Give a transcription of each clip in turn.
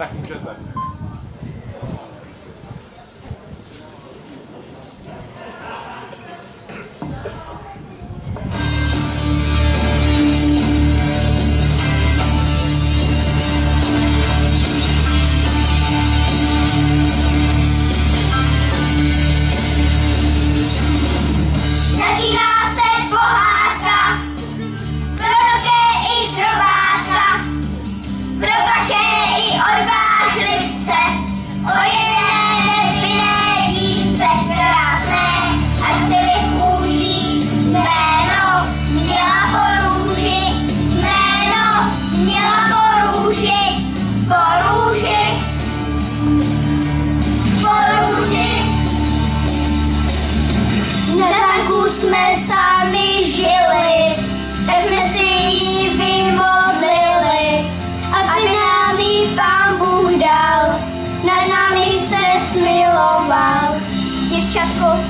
Tak můžete.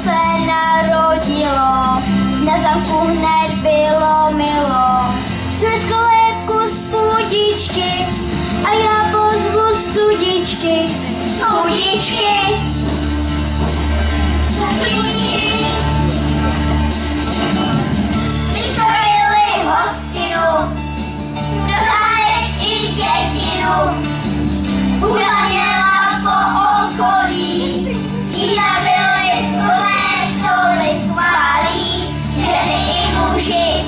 Se narodilo, na zamku hned bylo milo. Jsme z kolébku z půdičky a já pozvu sudičky. Sudičky. Vystrojili hostinu, i po okolí, i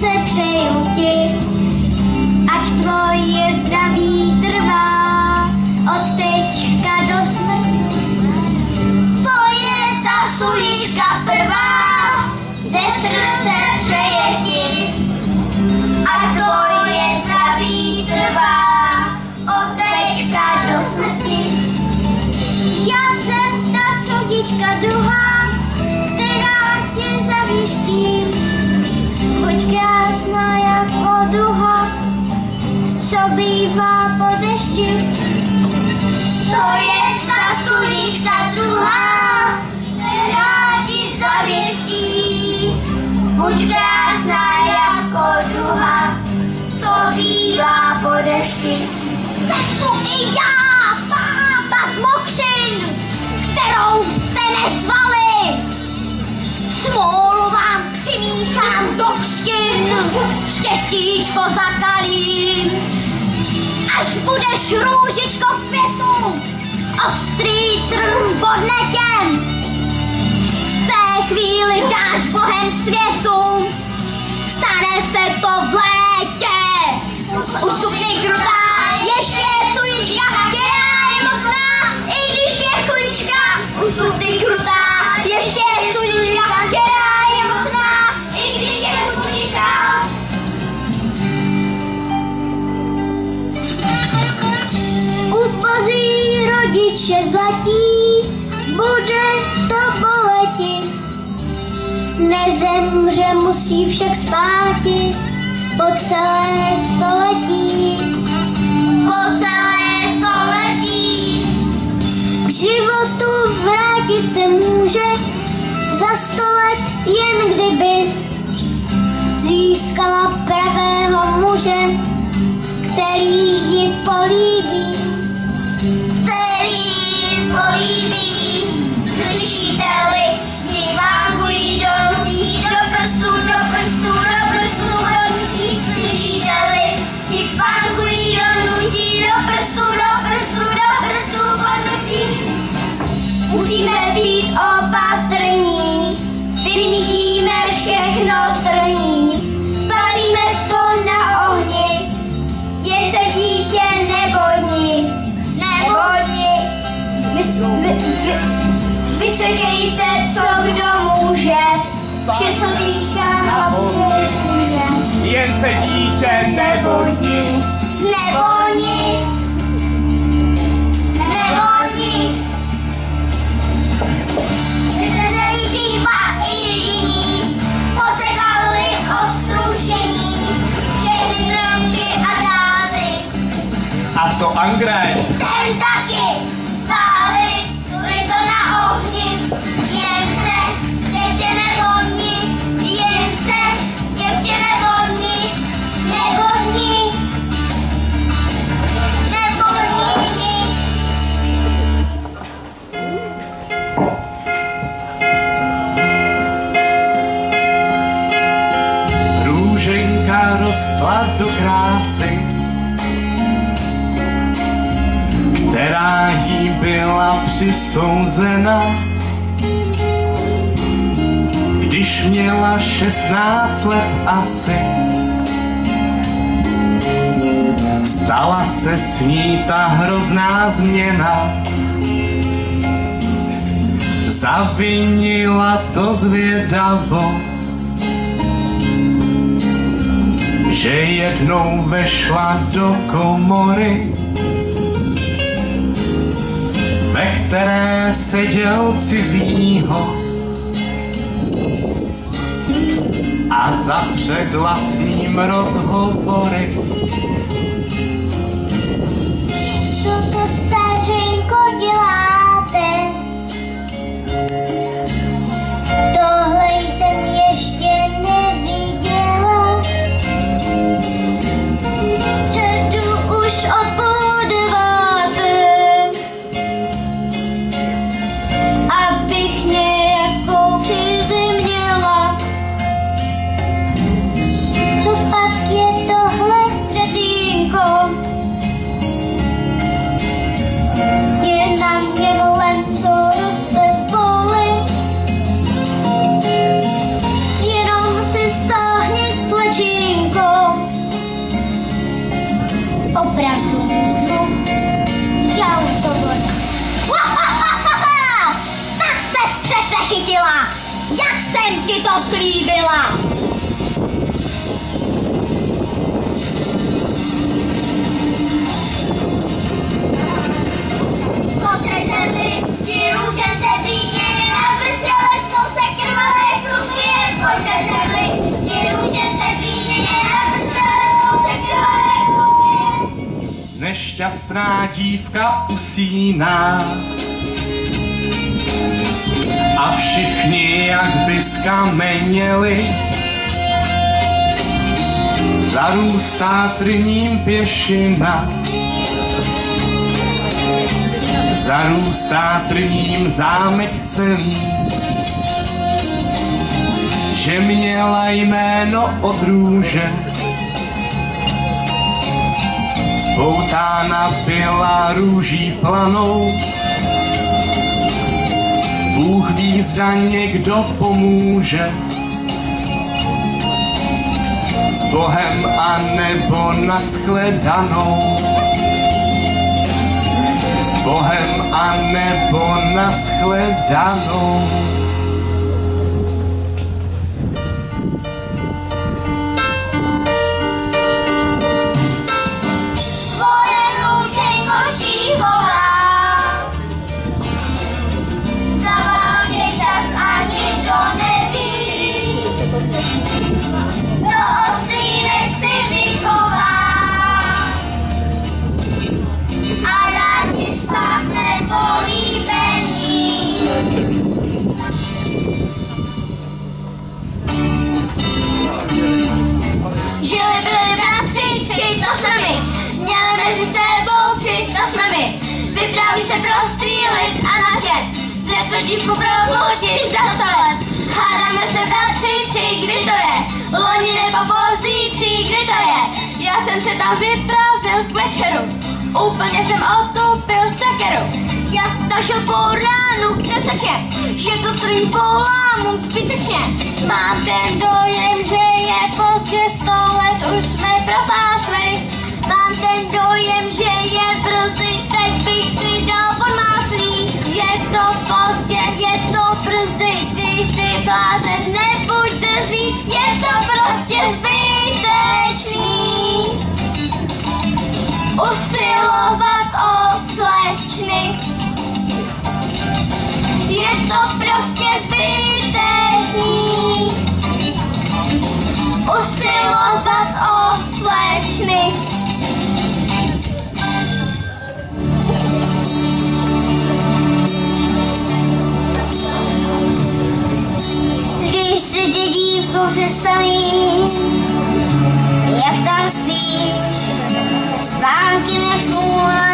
srdce přeju ti, ať tvoje zdraví trvá, od teďka do smrti. To je ta sudička prvá, ze srdce přeje ti, a tvoje zdraví trvá, od teďka do smrti. Já jsem ta sudička druhá, bývá po dešti. To je ta sudička druhá, která ti zavěští. Buď krásná jako duha, co bývá po dešti. Jsem i já, pápa z mokřin, kterou jste nezvali. Smůlu vám přimíchám do kštin, štěstíčko zakalím. Budeš růžičko v květu, ostrý trn pod netěm. V té chvíli dáš bohem světu, stane se to v létě. Ustupnej krutá, ještě je sujička, která rodiče zlatí, bude to boleti. Nezemře musí však spáti po celé století. Po celé století. K životu vrátit se může za sto let jen kdyby získala pravého muže, který ji políbí. Který ji co kdo může, vše, co dýchá, zapomíná. Jen se dítě nevodí, nevoní, nevoní. Že se nejdříva i jiní posekali ostrušení, všechny dromky a dály. a co Angrej? Ten taky přisouzena. Když měla 16 let asi, stala se s ní ta hrozná změna. Zavinila to zvědavost, že jednou vešla do komory, které seděl cizí host a zapředla s ním přece chytila! Jak jsem ti to slíbila? Nešťastná dívka usíná a všichni jak by skameněli. Zarůstá trním pěšina, zarůstá trním zámek celý, že měla jméno od růže. Spoutána byla růží planou, Bůh ví, zda někdo pomůže. S Bohem a nebo naskledanou. S Bohem a nebo naskledanou. Jsem se tam vypravil k večeru, úplně jsem otupil sekeru. Já stažil po ránu k tečeče, že to celý polámu zbytečně. Mám ten dojem, že je pozdě sto let, už jsme propásli. Mám ten dojem, že je brzy, teď bych si dal podmáslí. Je to pozdě, je to brzy, když si blázen nebuď vzít, je to prostě zbytečný. To prostě zbytečný. Usilovat o slečny, Když si tě dívko představím, jak tam spíš, spánky jak smůle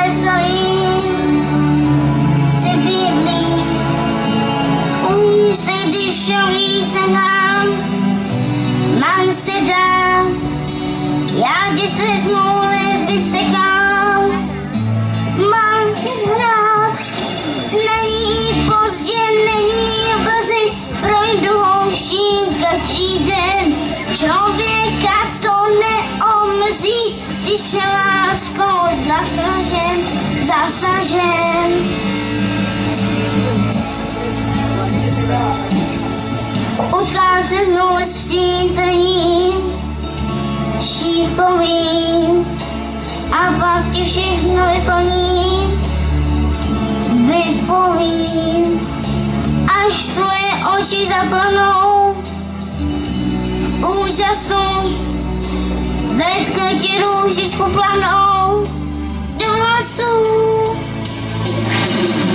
zasažen. Utkáce znovu stítrní, šípkový, a pak ti všechno vyplním, vypovím, až tvoje oči zaplanou v úžasu. Vetkne ti růžičku planou do vlasů. Vetkne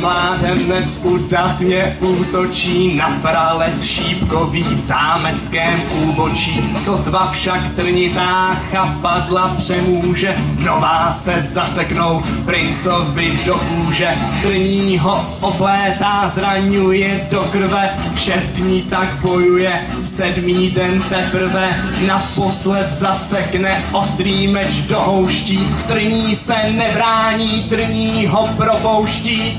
mládenec udatně útočí na prales šípkový v zámeckém úbočí. Sotva však trnitá chapadla přemůže, nová se zaseknou princovi do kůže. Trní ho oplétá, zraňuje do krve, šest dní tak bojuje, sedmý den teprve naposled zasekne ostrý meč do houští. Trní se nebrání, trní ho propouští. Propouští,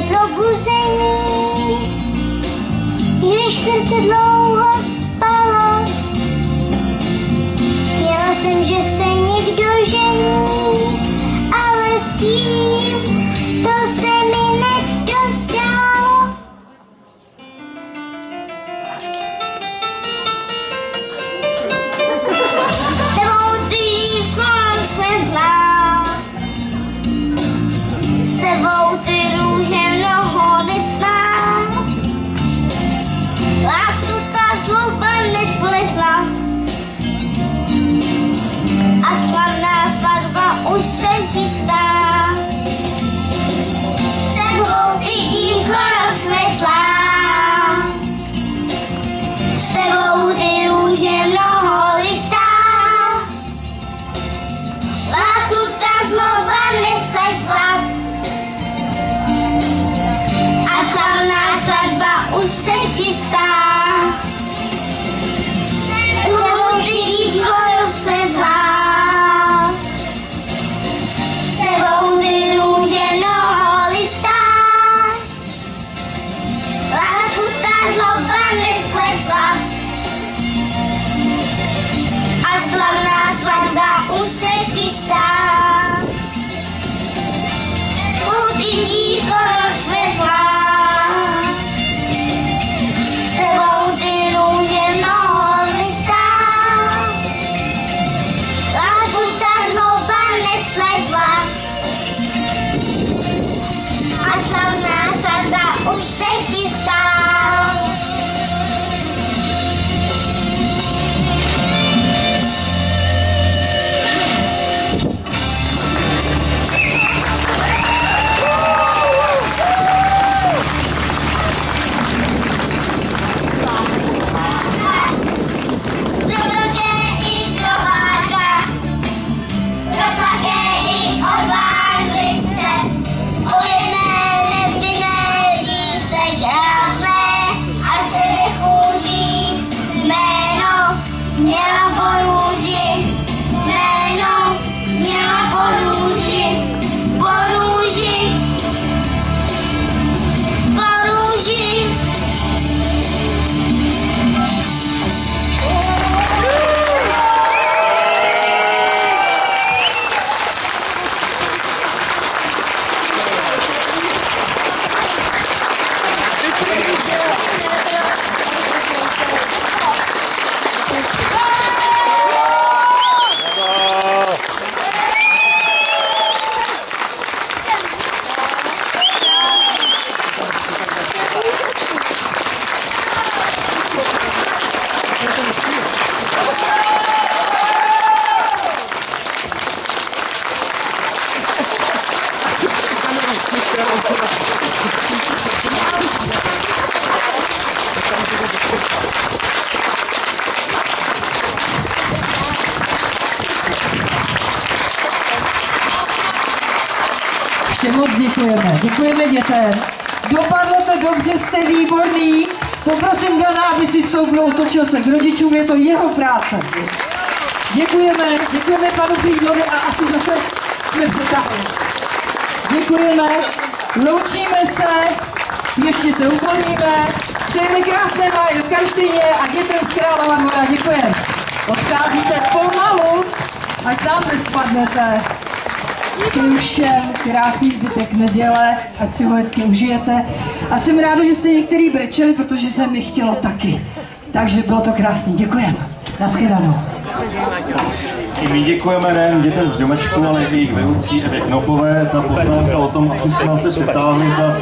probuzení, když srdce dlouho spalo. Chtěla jsem, že se někdo žení, ale s tím moc děkujeme. Děkujeme dětem. Dopadlo to dobře, jste výborný. Poprosím Dana, aby si stoupil, otočil se k rodičům, je to jeho práce. Děkujeme, děkujeme panu Frýdovi a asi zase jsme přetáhli. Děkujeme, loučíme se, ještě se uvolníme, přejeme krásné máje v Karštině a dětem z Králova Hora, děkujeme. Odcházíte pomalu, ať tam nespadnete. Přeji všem krásný zbytek neděle, ať si ho hezky užijete. A jsem ráda, že jste některý brečeli, protože se mi chtělo taky. Takže bylo to krásný. Děkujeme. Naschledanou. I my děkujeme nejen dětem z domečku, ale i jejich vedoucí Evě Knopové. Ta poznámka o tom, asi jsme se přetáhli, ta,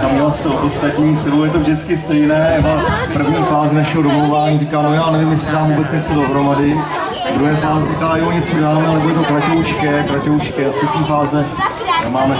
ta měla se ostatní, sebou je to vždycky stejné. Eva první fázi našeho domlouvání říká, no já nevím, jestli dám vůbec něco dohromady. Druhé fázi říká, jo, něco dáme, ale bude to kratoučké, kratoučké. A třetí fáze máme